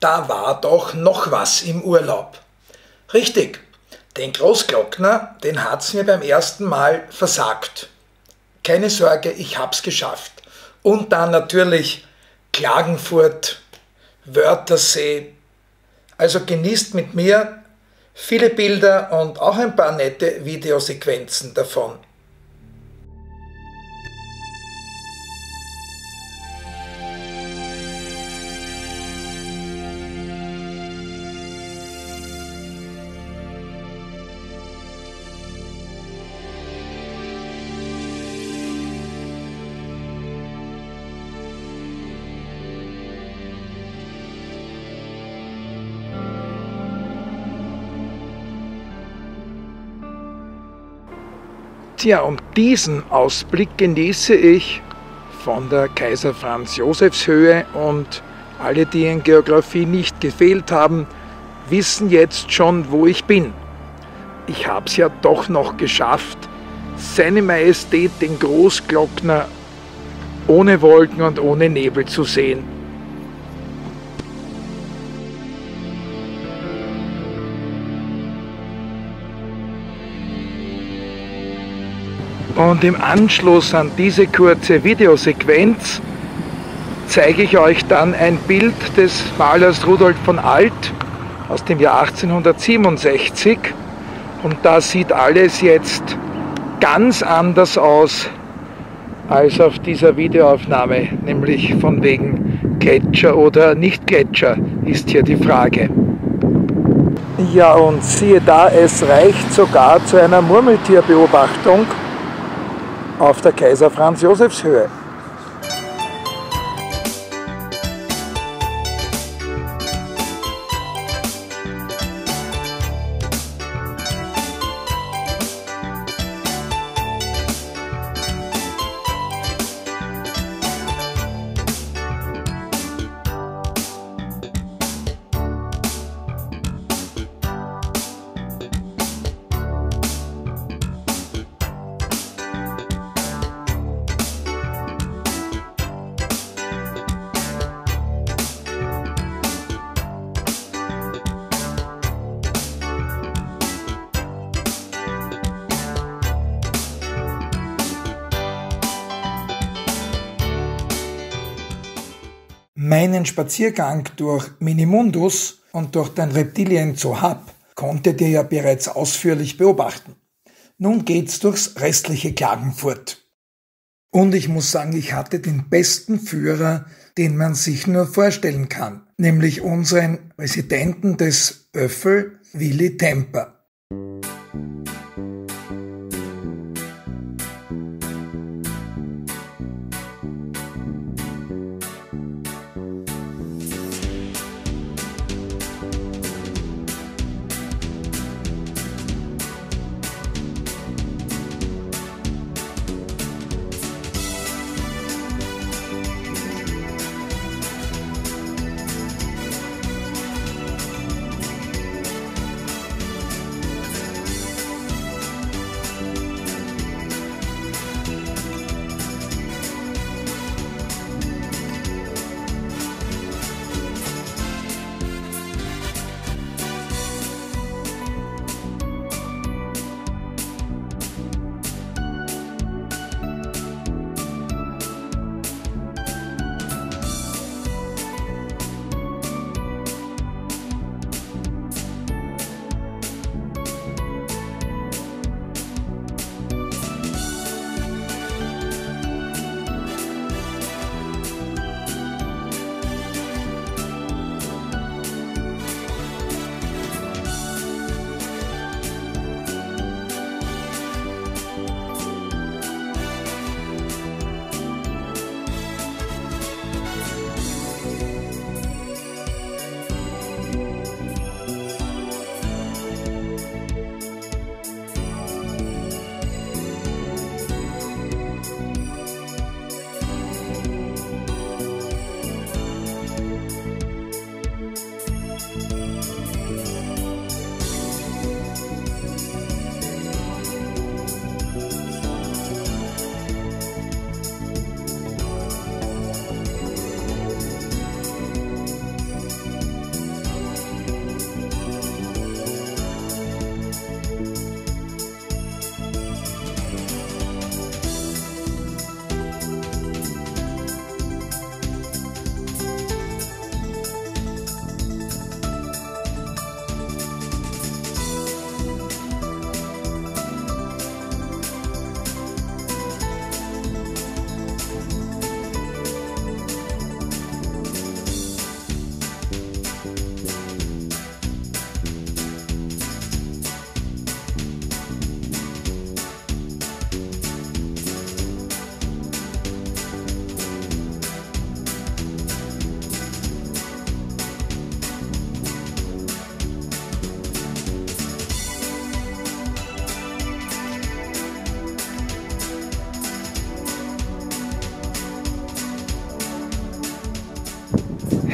da war doch noch was im Urlaub. Richtig, den Großglockner, den hat's mir beim ersten Mal versagt. Keine Sorge, ich hab's geschafft. Und dann natürlich Klagenfurt, Wörthersee. Also genießt mit mir viele Bilder und auch ein paar nette Videosequenzen davon. Tja, und diesen Ausblick genieße ich von der Kaiser Franz Josefs Höhe und alle, die in Geografie nicht gefehlt haben, wissen jetzt schon, wo ich bin. Ich habe es ja doch noch geschafft, seine Majestät den Großglockner ohne Wolken und ohne Nebel zu sehen. Und im Anschluss an diese kurze Videosequenz zeige ich euch dann ein Bild des Malers Rudolf von Alt aus dem Jahr 1867. Und da sieht alles jetzt ganz anders aus als auf dieser Videoaufnahme, nämlich von wegen Gletscher oder nicht Gletscher ist hier die Frage. Ja, und siehe da, es reicht sogar zu einer Murmeltierbeobachtung auf der Kaiser Franz Josefs Höhe. Meinen Spaziergang durch Minimundus und durch den Reptilien Zoo Hub konntet ihr ja bereits ausführlich beobachten. Nun geht's durchs restliche Klagenfurt. Und ich muss sagen, ich hatte den besten Führer, den man sich nur vorstellen kann, nämlich unseren Residenten des Böffel, Willy Temper.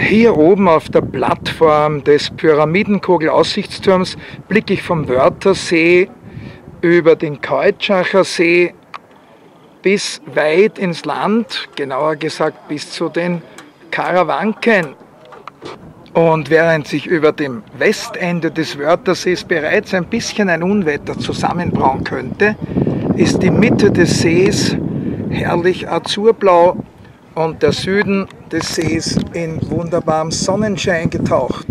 Hier oben auf der Plattform des Pyramidenkogel-Aussichtsturms blicke ich vom Wörthersee über den Keutschachar See bis weit ins Land, genauer gesagt bis zu den Karawanken. Und während sich über dem Westende des Wörthersees bereits ein bisschen ein Unwetter zusammenbrauen könnte, ist die Mitte des Sees herrlich azurblau und der Süden des Sees in wunderbarem Sonnenschein getaucht.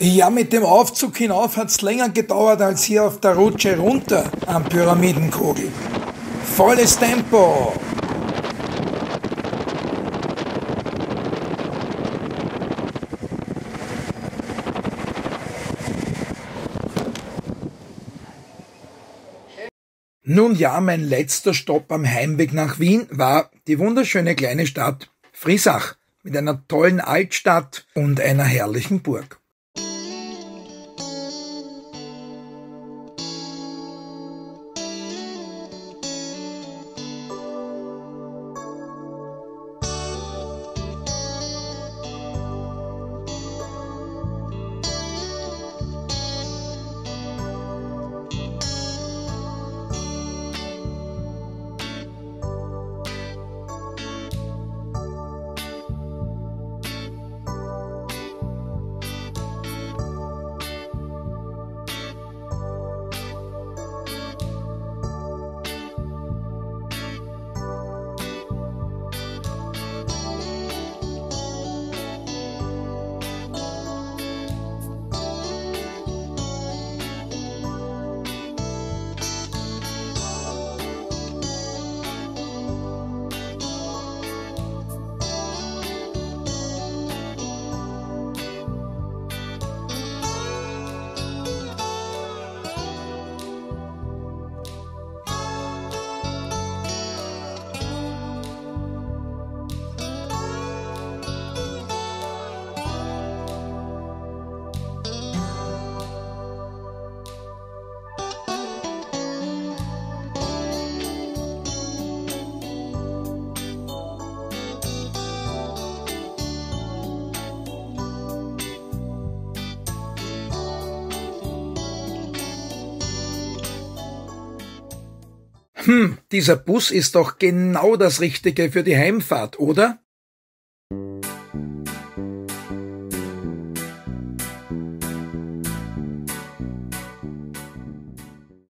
Ja, mit dem Aufzug hinauf hat es länger gedauert als hier auf der Rutsche runter am Pyramidenkogel. Volles Tempo! Nun ja, mein letzter Stopp am Heimweg nach Wien war die wunderschöne kleine Stadt Friesach mit einer tollen Altstadt und einer herrlichen Burg. Hm, dieser Bus ist doch genau das Richtige für die Heimfahrt, oder?